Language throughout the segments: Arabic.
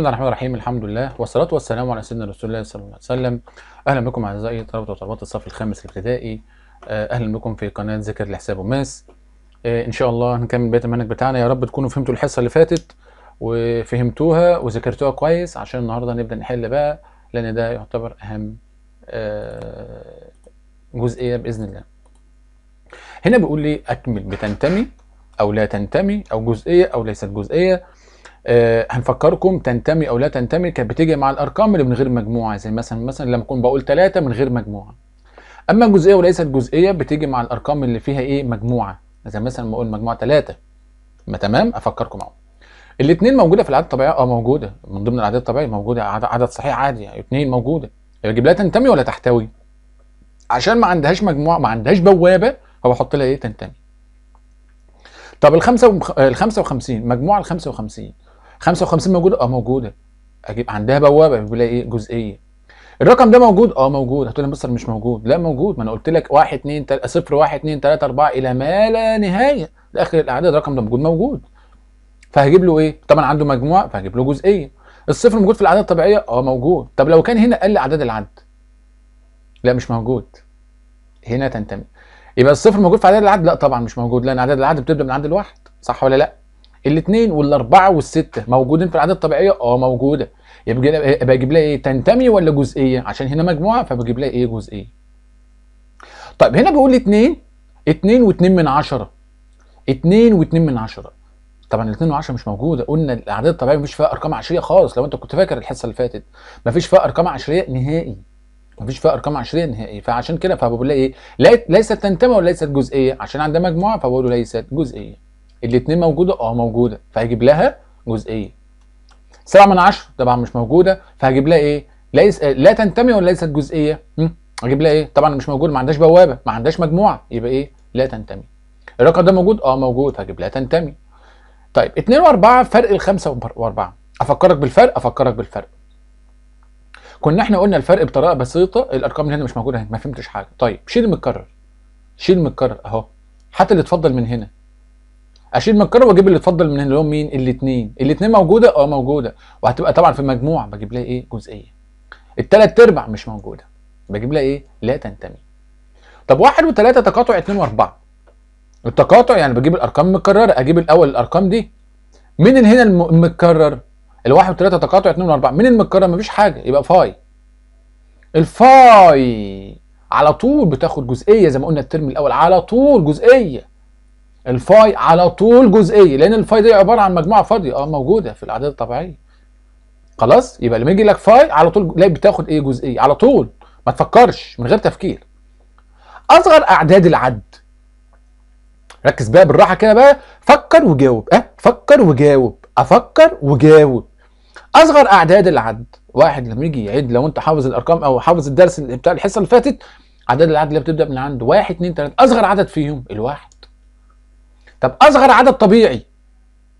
بسم الله الرحمن الرحيم الحمد لله والصلاة والسلام على سيدنا رسول الله صلى الله عليه وسلم. أهلا بكم أعزائي طلبة وطلبات الصف الخامس الابتدائي. آه، أهلا بكم في قناة ذكر الحساب وماس. آه، إن شاء الله هنكمل بقية المنهج بتاعنا. يا رب تكونوا فهمتوا الحصة اللي فاتت وفهمتوها وذاكرتوها كويس عشان النهاردة نبدأ نحل بقى لأن ده يعتبر أهم آه، جزئية بإذن الله. هنا بيقول لي أكمل بتنتمي أو لا تنتمي أو جزئية أو ليست جزئية. آه، هنفكركم تنتمي أو لا تنتمي كانت بتيجي مع الأرقام اللي من غير مجموعة زي مثلا مثلا لما أكون بقول ثلاثة من غير مجموعة. أما جزئيه وليست جزئية بتيجي مع الأرقام اللي فيها إيه؟ مجموعة. زي مثلا ما أقول مجموعة ثلاثة ما تمام؟ أفكركم أهو. الاثنين موجودة في العدد الطبيعية؟ آه موجودة. من ضمن الاعداد الطبيعية موجودة. عدد, صحيح عادي يعني. اثنين موجودة. يجب لها تنتمي ولا تحتوي. عشان ما عندهاش مجموعة ما عندهاش بوابة هو أحط لها إيه؟ تنتمي. طب. ال 55 مجموعة ال 55 55 موجودة؟ آه موجودة. أجيب عندها بوابة بيقول لها إيه؟ جزئية. الرقم ده موجود؟ آه موجود. هتقول لي مستر مش موجود. لا موجود. ما أنا قلت لك 1 2 3 0 1 2 3 4 إلى ما لا نهاية. لآخر الأعداد الرقم ده موجود موجود. فهجيب له إيه؟ طبعا عنده مجموعه فهجيب له جزئية. الصفر موجود في الأعداد الطبيعية؟ آه موجود. طب لو كان هنا قل أعداد العد. لا مش موجود. هنا تنتمي. يبقى الصفر موجود في أعداد العد؟ لا طبعا مش موجود لأن أعداد العد بتبدأ من عند الواحد. صح ولا لا؟ الاثنين والاربعة والستة موجودين في الاعداد الطبيعية؟ آه موجودة. يبقى يبقى أجيب لها إيه؟ تنتمي ولا جزئية؟ عشان هنا مجموعة فبجيب لها إيه؟ جزئية. طيب هنا لي 2 2 و2 من 10 2 و2 من 10 طبعا ال2 و10 مش موجودة. قلنا الأعداد الطبيعية مفيش فيها أرقام عشرية خالص. لو أنت كنت فاكر الحصة اللي فاتت مفيش فيها أرقام عشرية نهائي. مفيش فيها أرقام عشرية نهائي. فعشان كده فبقول لها إيه؟ ليست تنتمي ولا ليست جزئية. عشان عندها مجموعة فبقول ليست جزئية. الاثنين موجودة؟ آه موجودة. فهجيب لها جزئية. 7 من 10 طبعا مش موجودة. فهجيب لها إيه؟ ليس لا تنتمي ولا ليست جزئية. هجيب لها إيه؟ طبعا مش موجود ما عندهاش بوابة ما عندهاش مجموعة. يبقى إيه؟ لا تنتمي. الرقم ده موجود؟ آه موجود. هجيب لها تنتمي. طيب 2 و4 فرق الخمسة و4 أفكرك بالفرق؟ أفكرك بالفرق. كنا إحنا قلنا الفرق بطريقة بسيطة الأرقام اللي هنا مش موجودة هنا ما فهمتش حاجة. طيب شيل المتكرر. شيل المتكرر أهو. حتى اللي اتفضل من هنا. اشيل متكرر واجيب اللي اتفضل من اللي هم مين؟ الاثنين الاثنين موجودة؟ آه موجودة. وهتبقى طبعا في المجموع بجيب لها إيه؟ جزئية. الثلاث أرباع مش موجودة. بجيب لها إيه؟ لا تنتمي. طب واحد وثلاثة تقاطع اثنين وأربعة. التقاطع يعني بجيب الأرقام المكرره أجيب الأول الأرقام دي. مين اللي هنا المتكرر الواحد وثلاثة تقاطع اثنين وأربعة. مين المتكرر مفيش حاجة. يبقى فاي. الفاي على طول بتاخد جزئية زي ما قلنا الترم الأول. على طول جزئية. الفاي على طول جزئية لأن الفاي دي عبارة عن مجموعة فاضية. آه موجودة في الاعداد الطبيعيه خلاص؟ يبقى لما يجي لك فاي على طول لا بتاخد إيه؟ جزئية. على طول. ما تفكرش من غير تفكير. أصغر أعداد العد. ركز بقى بالراحة كده بقى. فكر وجاوب. أه؟ فكر وجاوب. أفكر وجاوب. أصغر أعداد العد. واحد لما يجي يعد لو أنت حافظ الأرقام أو حافظ الدرس بتاع الحصة اللي فاتت أعداد العد اللي بتبدأ من عند واحد اتنين تلاتة. أصغر عدد فيهم؟ الواحد. طب أصغر عدد طبيعي.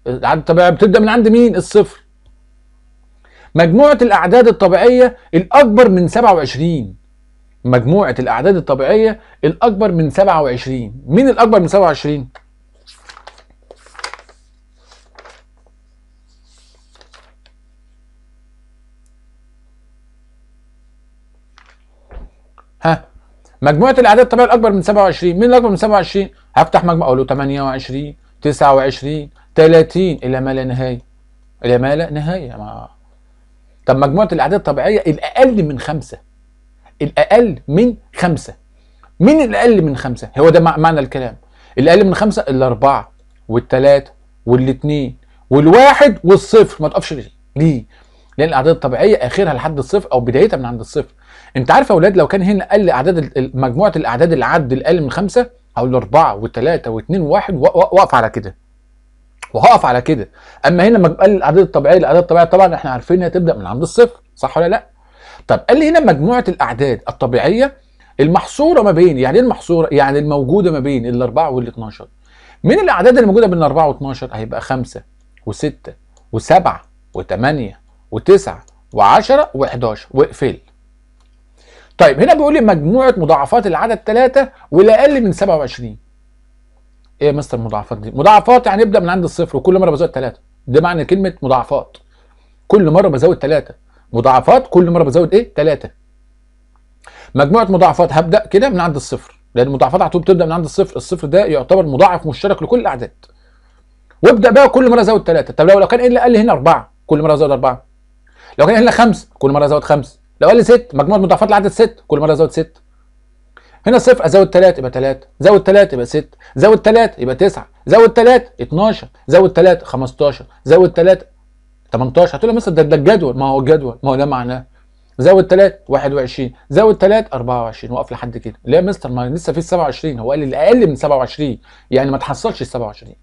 العدد الطبيعي بتبدأ من عند مين؟ الصفر. مجموعة الأعداد الطبيعية الأكبر من 27 مجموعة الأعداد الطبيعية الأكبر من 27 مين الأكبر من 27 ها مجموعة الأعداد الطبيعية الأكبر من 27 مين الأكبر من 27 هفتح مجموعه أقول له 28 29 30 إلى ما لا نهاية. إلى ما لا نهاية ما. طب مجموعة الأعداد الطبيعية الأقل من خمسة. الأقل من خمسة. مين الأقل من خمسة؟ هو ده معنى الكلام. الأقل من خمسة الأربعة والثلاثه والاثنين والواحد والصفر. ما تقفش ليه؟ ليه؟ لأن الأعداد الطبيعية آخرها لحد الصفر أو بدايتها من عند الصفر. أنت عارف يا أولاد لو كان هنا قل أعداد مجموعة الأعداد العد الأقل من خمسة هقول اربعه وثلاثه واثنين وواحد واقف على كده. وهقف على كده. أما هنا قال الاعداد الطبيعيه الاعداد الطبيعيه طبعا إحنا عارفين إنها تبدأ من عند الصفر صح ولا لأ؟ طب قال لي هنا مجموعة الأعداد الطبيعية المحصورة ما بين يعني إيه المحصورة؟ يعني الموجودة ما بين الأربعة وال 12 من الأعداد اللي موجوده بين الأربعة و12 هيبقى خمسة وستة وسبعة وثمانيه وتسعة و10 و11 وإقفل. طيب هنا بيقول لي مجموعة مضاعفات العدد 3 والاقل من 27 إيه يا مستر المضاعفات دي؟ مضاعفات يعني يبدأ من عند الصفر وكل مرة بزود 3 ده معنى كلمة مضاعفات. كل مرة بزود 3 مضاعفات كل مرة بزود إيه؟ 3 مجموعة مضاعفات هبدأ كده من عند الصفر. لأن المضاعفات على طول بتبدأ من عند الصفر. الصفر ده يعتبر مضاعف مشترك لكل الاعداد وابدأ بقى كل مرة أزود 3 طب لو كان الا قال لي هنا؟ 4 كل مرة أزود 4 لو كان هنا 5 كل مرة أزود 5 لو قال لي 6 مجموعة مضاعفات العدد 6 كل مرة أزود 6 هنا صفر أزود 3 يبقى 3 زود 3 يبقى 6 زود 3 يبقى 9 زود 3 12 زود 3 15 زود 3 18 هتقول لي مثلا ده ده الجدول. ما هو الجدول. ما هو ده معناه. زود 3 21 زود 3 24 وقف لحد كده. ليه يا مستر؟ ما لسه في 27 هو قال لي أقل من 27 يعني ما تحصلش ال 27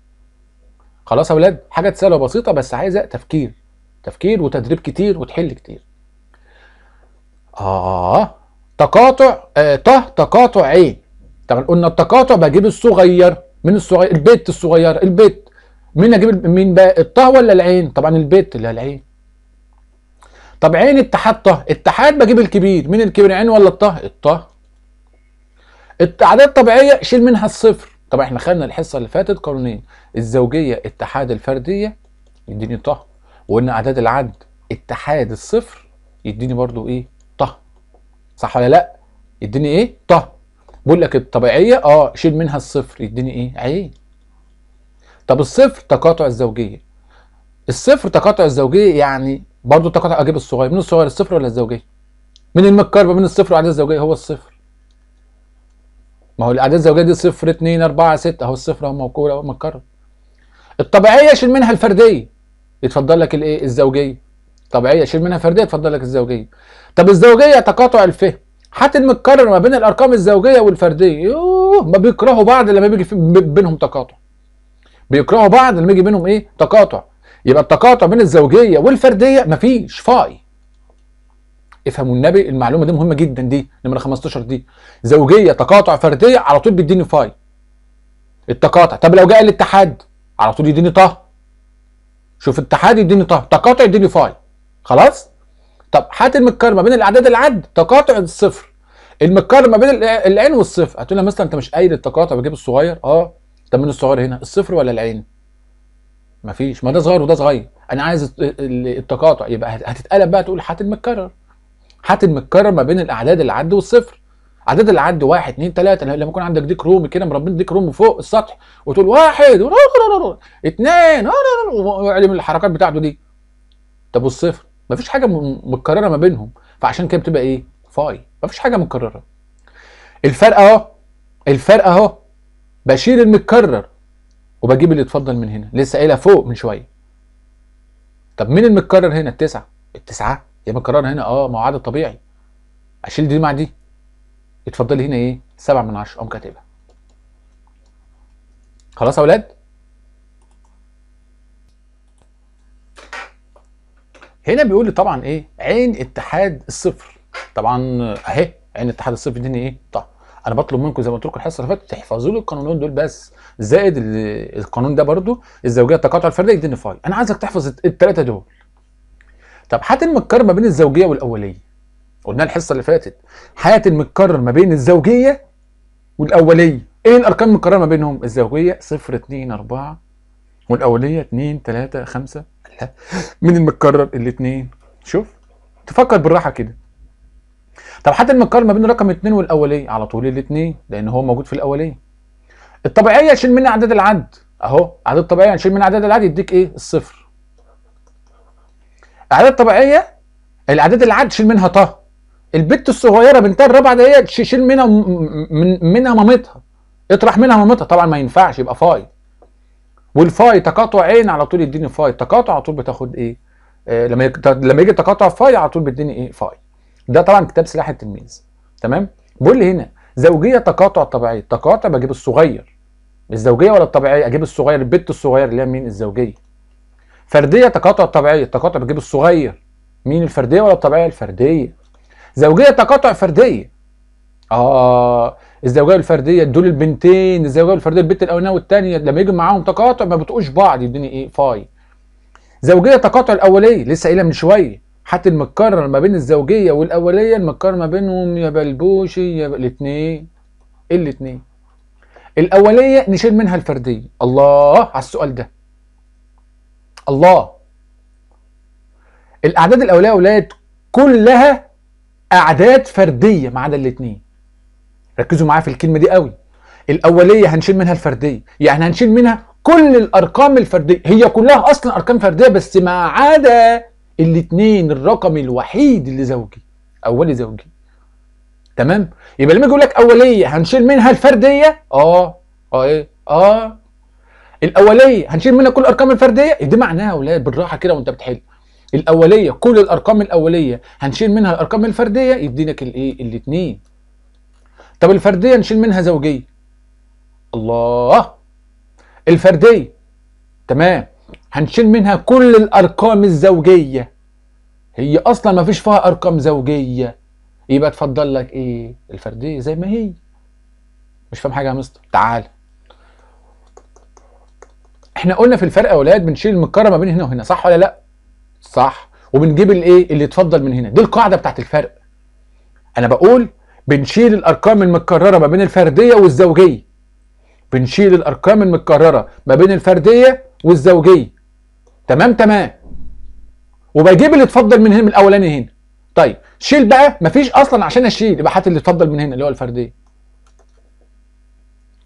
خلاص يا أولاد حاجة سهله وبسيطه بس عايزة تفكير. تفكير وتدريب كتير وتحل كتير. آه. تقاطع آه تقاطع عين طبعا قلنا التقاطع بجيب الصغير من الصغير البيت الصغير البيت. مين أجيب مين بقى الطه ولا العين؟ طبعا البيت اللي هي العين. طب عين اتحاد طه اتحاد بجيب الكبير. مين الكبير عين ولا الطه الطه الاعداد الطبيعية شيل منها الصفر. طبعا إحنا خدنا الحصة اللي فاتت قانونين الزوجية اتحاد الفردية يديني طه وقلنا اعداد العد اتحاد الصفر يديني برضو إيه؟ صح ولا لا؟ يديني إيه؟ طه. بقول لك الطبيعية آه شيل منها الصفر. يديني إيه؟ عين. طب الصفر تقاطع الزوجية. الصفر تقاطع الزوجية يعني برضو تقاطع أجيب الصغير. من الصغير الصفر ولا الزوجية؟ من المتقاربه من الصفر والاعداد الزوجية؟ هو الصفر. ما هو الأعداد الزوجية دي صفر 2 4 6 أهو الصفر أهو موجود أهو متكرر. الطبيعية شيل منها الفردية. يتفضل لك الإيه؟ الزوجية. طبيعية شيل منها فرديه يتفضل لك الزوجية. طب الزوجية تقاطع الفهم. حتى المتكرر ما بين الأرقام الزوجية والفردية. يوه ما بيكرهوا بعض لما بيجي بينهم تقاطع. بيكرهوا بعض لما يجي بينهم إيه؟ تقاطع. يبقى التقاطع بين الزوجية والفردية مفيش فاي. افهموا والنبي المعلومة دي مهمة جدا دي نمرة 15 دي. زوجية تقاطع فردية على طول بيديني فاي. التقاطع. طب لو جاء الاتحاد على طول يديني طه. شوف اتحاد يديني طه. تقاطع يديني فاي. خلاص؟ طب هات المتكرر ما بين الأعداد العد تقاطع الصفر. المتكرر ما بين العين والصفر. هتقول لي مثلا أنت مش قايل التقاطع بجيب الصغير؟ آه. طب من الصغير هنا الصفر ولا العين؟ مفيش ما ده صغير وده صغير. أنا عايز التقاطع. يبقى هتتقلب بقى تقول هات المتكرر. هات المتكرر ما بين الأعداد العد والصفر. أعداد العد واحد اثنين ثلاثة لما يكون عندك ديك رومي كده مربين ديك رومي فوق السطح وتقول واحد اثنين ويعلم الحركات بتاعته دي. طب والصفر؟ مفيش حاجة متكررة ما بينهم. فعشان كده بتبقى إيه؟ فاي. مفيش حاجة متكررة. الفرق أهو. الفرق أهو. بشيل المتكرر. وبجيب اللي اتفضل من هنا. لسه قايلها فوق من شوية. طب مين المتكرر هنا؟ التسعة. التسعة؟ هي متكررة هنا. آه ما هو عدد طبيعي. أشيل دي مع دي. اتفضل هنا إيه؟ 7 من 10 أقوم كاتبها. خلاص يا أولاد هنا بيقول لي طبعا إيه؟ عين اتحاد الصفر. طبعا أهي عين اتحاد الصفر دي إيه؟ طبعا أنا بطلب منكم زي ما قلت لكم الحصة اللي فاتت تحفظوا لي القانونين دول بس. زائد القانون ده برضو الزوجية التقاطع الفردي فاي أنا عايزك تحفظ الثلاثه دول. طب هات المتكرر ما بين الزوجية والأولية. قلنا الحصة اللي فاتت هات المتكرر ما بين الزوجية والأولية. إيه الارقام المتكررة ما بينهم؟ الزوجية 0 2 4 والأولية 2 3 5 لا مين المتكرر الاثنين شوف. تفكر بالراحة كده. طب حتى المتكرر ما بين رقم 2 والأولية. على طول الاثنين لأن هو موجود في الأولية. الطبيعية شيل منها أعداد العد. أهو أعداد طبيعية شيل منها أعداد العد يديك إيه؟ الصفر. أعداد طبيعية الأعداد العد شيل منها طه البت الصغيرة بنتها الرابعة ديت شيل منها من منها مامتها. اطرح منها مامتها. طبعا ما ينفعش يبقى فاي والفاي تقاطع عين على طول يديني فاي. تقاطع على طول بتاخد إيه؟ آه لما. لما يجي تقاطع فاي على طول بيديني إيه؟ فاي. ده طبعا كتاب سلاح التلميذ تمام؟ بقول لي هنا زوجية تقاطع طبيعية. تقاطع بجيب الصغير. الزوجية ولا الطبيعية؟ أجيب الصغير. البت الصغير اللي هي مين؟ الزوجية. فردية تقاطع طبيعية. تقاطع بجيب الصغير. مين الفردية ولا الطبيعية؟ الفردية. زوجية تقاطع فردية. آه الزوجيه الفردية دول البنتين الزوجيه الفردية البنت الأولانية والثانيه لما يجي معاهم تقاطع ما بتقوش بعض يديني إيه فاي. زوجية تقاطع الأولية لسه قايلها من شوية حتى المتكرر ما بين الزوجية والأولية المتكرر ما بينهم يا بلبوشي يا الاثنين الاثنين الأولية نشيل منها الفردية. الله على السؤال ده. الله. الأعداد الاوليه يا أولاد كلها أعداد فردية ما عدا الاثنين ركزوا معايا في الكلمة دي قوي. الأولية هنشيل منها الفردية. يعني هنشيل منها كل الأرقام الفردية. هي كلها أصلا أرقام فردية بس ما عدا الاثنين الرقم الوحيد اللي زوجي. أولي زوجي. تمام؟ يبقى لما يقول لك أولية هنشيل منها الفردية؟ آه. آه إيه؟ آه. الأولية هنشيل منها كل الأرقام الفردية؟ دي معناها يا بالراحة كده وأنت بتحل. الأولية كل الأرقام الأولية هنشيل منها الأرقام الفردية؟ يدينك الإيه؟ الاثنين طب الفردية نشيل منها زوجيه الله! الفردية! تمام. هنشيل منها كل الأرقام الزوجية. هي أصلا ما فيش فيها أرقام زوجية. يبقى تفضل لك إيه؟ الفردية زي ما هي. مش فاهم حاجة يا مستر. تعال. إحنا قلنا في الفرق يا أولاد بنشيل المقارنه ما بين هنا وهنا. صح ولا لأ؟ صح. وبنجيب الإيه؟ اللي اتفضل من هنا. دي القاعدة بتاعت الفرق. أنا بقول بنشيل الأرقام المتكررة ما بين الفردية والزوجية. بنشيل الأرقام المتكررة ما بين الفردية والزوجية. تمام تمام. وبجيب اللي اتفضل من هنا من الأولاني هنا. طيب شيل بقى مفيش أصلا عشان أشيل. يبقى هات اللي اتفضل من هنا اللي هو الفردية.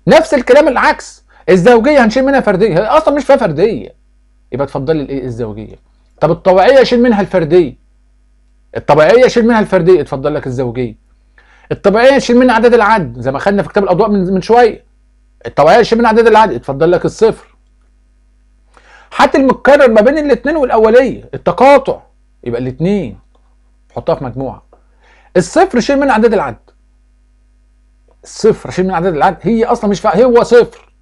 نفس الكلام العكس. الزوجية هنشيل منها فردية. هي أصلا مش فيها فردية. يبقى اتفضل لي الإيه الزوجية. طب الطبيعية شيل منها الفردية. الطبيعية شيل منها الفردية. اتفضل لك الزوجية. الطبيعية شيل منها عدد العد زي ما خدنا في كتاب الأضواء من من شوية. الطبيعية شيل منها عدد العد اتفضل لك الصفر. حتى المتكرر ما بين الاثنين والأولية. التقاطع. يبقى الاثنين حطها في مجموعة. الصفر شيل منها عدد العد الصفر شيل من عدد العد هي أصلا مش فا... هو صفر.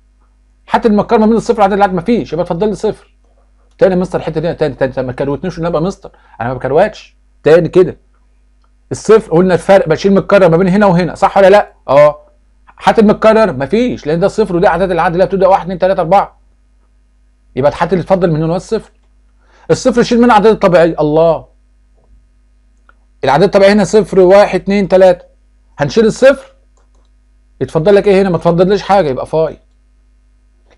حتى المقارنه ما بين الصفر وعدد العد مفيش يبقى اتفضل لي صفر. تاني مستر الحتة دي تاني تاني ما كروتنيش إن أبقى مستر. أنا ما بكروتش. تاني كده. الصفر قلنا الفرق بشيل متكرر ما بين هنا وهنا صح ولا لا؟ آه. حتى المتكرر مفيش لأن ده الصفر وده أعداد العد اللي بتبدأ 1 2 3 4 يبقى حتى اللي اتفضل من هنا الصفر. الصفر شيل منها اعداد الطبيعيه الله. الاعداد الطبيعيه هنا صفر واحد اتنين تلاتة. هنشيل الصفر؟ يتفضل لك إيه هنا؟ ما تفضلش حاجة يبقى فاي.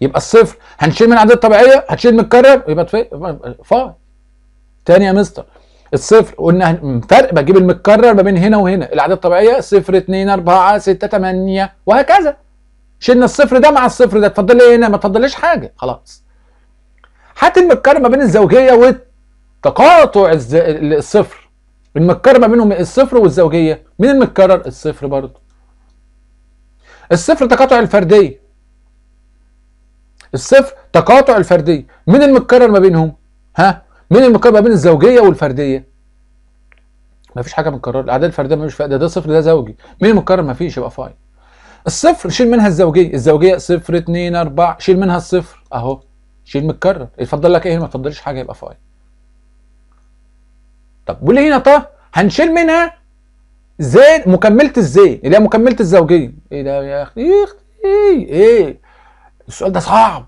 يبقى الصفر هنشيل من الاعداد الطبيعية؟ هتشيل متكرر؟ يبقى فاي. تاني يا مستر. الصفر قلنا فرق بجيب المتكرر ما بين هنا وهنا. الاعداد الطبيعية صفر اتنين أربعة ستة تمانية وهكذا. شلنا الصفر ده مع الصفر ده اتفضل لي هنا ما تفضليش حاجة. خلاص. هات المتكرر ما بين الزوجية وتقاطع. الصفر. المتكرر ما بينهم الصفر والزوجية. مين المتكرر؟ الصفر برضه. الصفر تقاطع الفردية. الصفر تقاطع الفردية. مين المتكرر ما بينهم؟ ها؟ مين ما بين الزوجية والفردية؟ ما فيش حاجة متكرره الاعداد الفردية مش فائدة ده صفر ده زوجي. مين المتكرر ما فيش يبقى فاي الصفر شيل منها الزوجية. الزوجية صفر اتنين أربعة شيل منها الصفر. أهو شيل متكرر. يتفضل لك إيه؟ ما تفضلش حاجة يبقى فاي طب واللي هنا طه هنشيل منها زين مكملة الزين اللي هي مكملة الزوجية. إيه ده يا أختي إيه؟ إيه؟ السؤال ده صعب.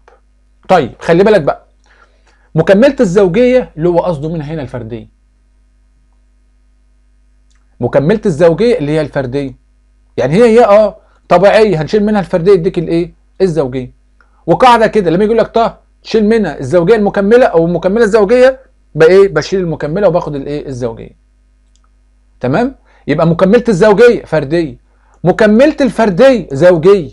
طيب خلي بالك بقى. مكملة الزوجية اللي هو قصده منها هنا الفردية. مكملة الزوجية اللي هي الفردية. يعني هي هي آه طبيعية هنشيل منها الفردية يديك الإيه؟ الزوجية. وقاعدة كده لما يقول لك طه شيل منها الزوجية المكملة أو المكمله الزوجية بايه بشيل المكملة وباخد الإيه؟ الزوجية. تمام؟ يبقى مكملة الزوجية فردية. مكملة الفردية زوجية.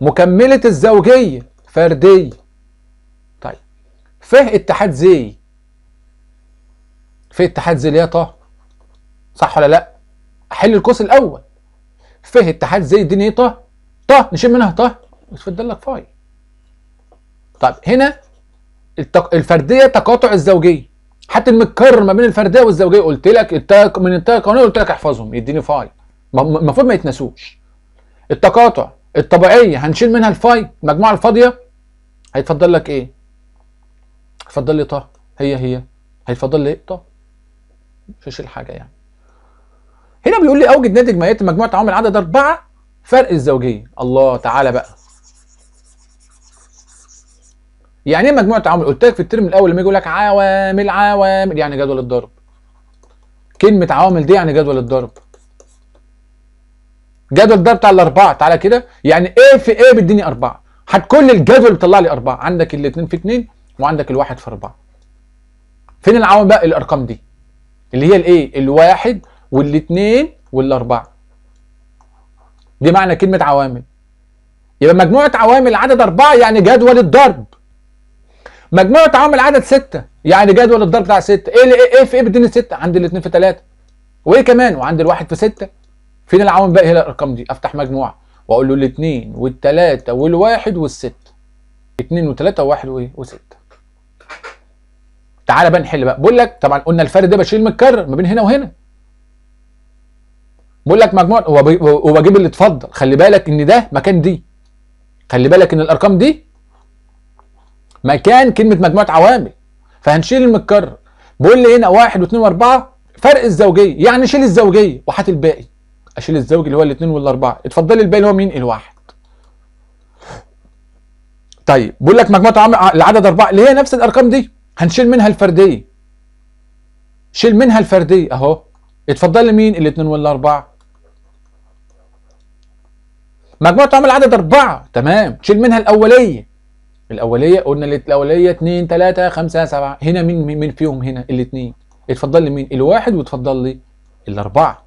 مكملة الزوجية فردية. طيب فه اتحاد زي. في اتحاد زي اللي هي طه. صح ولا لا؟ أحل القوس الأول. فه اتحاد زي دي إيه طه. طه نشيل منها طه. يتفضل لك فاي طيب هنا التق... الفردية تقاطع الزوجية. حتى المتكرر ما بين الفردية والزوجية قلت لك التق... من التق القانونية قلت لك احفظهم. يديني فاي المفروض ما يتنسوش. التقاطع الطبيعية هنشيل منها الفاي المجموعة الفاضية. هيتفضل لك إيه؟ هيتفضل لي طه. هي هي. هيتفضل لي طه. مش هشيل حاجة يعني. هنا بيقول لي أوجد ناتج ما مجموعة عوامل عدد أربعة. فرق الزوجيه الله تعالى بقى. يعني إيه مجموعة عوامل؟ قلت لك في الترم الأول لما يجي يقول لك عوامل عوامل. يعني جدول الضرب. كلمة عوامل دي يعني جدول الضرب. جدول الضرب بتاع الأربعة. تعالى كده. يعني إيه في إيه بيديني أربعة. هات كل الجدول بيطلع لي أربعة. عندك الاثنين في اثنين وعندك الواحد في أربعة. فين العوامل بقى؟ الأرقام دي. اللي هي الإيه؟ الواحد والاثنين والأربعة. دي معنى كلمة عوامل. يبقى مجموعة عوامل عدد أربعة يعني جدول الضرب. مجموعة عوامل عدد ستة يعني جدول الضرب بتاع ستة. إيه اللي إيه في إيه بتديني ستة؟ عند الاثنين في ثلاثة وإيه كمان؟ وعند الواحد في ستة. فين العوامل بقى؟ هي الأرقام دي؟ أفتح مجموعة وأقول له الاثنين والثلاثه والواحد والستة. اثنين وثلاثه وواحد وايه وستة. تعالى بقى نحل بقى. بقول لك طبعا قلنا الفرق ده بشيل متكرر ما بين هنا وهنا. بقول لك مجموعة وب- وبجيب اللي اتفضل. خلي بالك إن ده مكان دي. خلي بالك إن الأرقام دي مكان كلمة مجموعة عوامل. فهنشيل المتكرر بقول لي هنا واحد واثنين وأربعة فرق الزوجية. يعني شيل الزوجية وهات الباقي. أشيل الزوج اللي هو الاثنين والأربعة. اتفضل لي الباقي اللي هو مين؟ الواحد. طيب بقول لك مجموعة العدد أربعة. اللي هي نفس الأرقام دي. هنشيل منها الفردية. شيل منها الفردية أهو. اتفضل لي مين؟ الاثنين والاربعه مجموعة عمل عدد أربعة. تمام. شيل منها الأولية. الأولية قلنا الأولية اتنين تلاتة خمسة سبعة. هنا مين مين فيهم هنا؟ الاتنين. اتفضل لي مين؟ الواحد وتفضل لي الأربعة.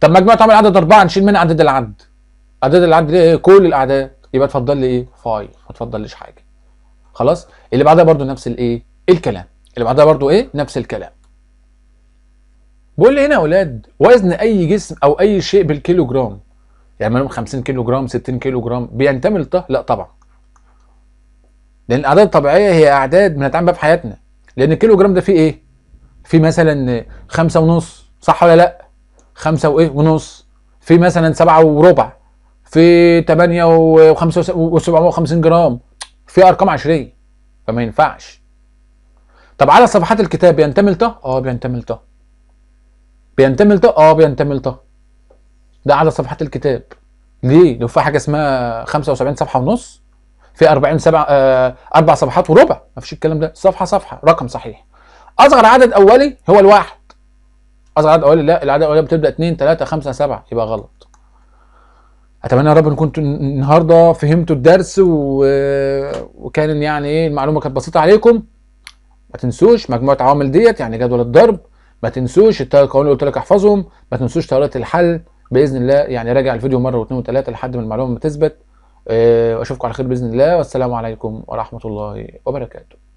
طب مجموعة عوامل عدد أربعة نشيل منها عدد العد. عدد العد إيه؟ كل الأعداد. يبقى اتفضل لي إيه؟ فاي ما تفضلش حاجة. خلاص؟ اللي بعدها برضو نفس الايه الكلام. اللي بعدها برضو إيه؟ نفس الكلام. بقول لي هنا يا أولاد وزن أي جسم أو أي شيء بالكيلو جرام يعني منهم 50 كيلو جرام 60 كيلو جرام بينتمي لطه؟ لا طبعا. لأن الأعداد الطبيعية هي أعداد بنتعامل بيها في حياتنا. لأن الكيلو جرام ده فيه إيه؟ في مثلا خمسة ونص صح ولا لا؟ خمسة وإيه؟ ونص. في مثلا سبعة وربع. في تمانية وخمسة وسبعمائة وخمسين جرام. في أرقام عشرية فما ينفعش. طب على صفحات الكتاب بينتمي لطه؟ آه بينتمي لطه. بينتمي لطه؟ آه بينتمي لطه. ده على صفحات الكتاب. ليه؟ لو في حاجة اسمها 75 صفحة ونص في 40 سبع آه أربع صفحات وربع. ما فيش الكلام ده. صفحة صفحة. رقم صحيح. أصغر عدد أولي هو الواحد. أصغر عدد أولي؟ لا العدد الأولي بتبدأ 2 3 5 7 يبقى غلط. أتمنى يا رب إن كنتوا النهارده فهمتوا الدرس و... وكان يعني إيه المعلومة كانت بسيطة عليكم. ما تنسوش مجموعة عوامل ديت يعني جدول الضرب. ما تنسوش الثلاث قوانين اللي قلت لك أحفظهم. ما تنسوش طريقة الحل. بإذن الله يعني راجع الفيديو مرة واثنين وثلاثة لحد ما المعلومة ما تثبت. واشوفكم على خير بإذن الله. والسلام عليكم ورحمة الله وبركاته.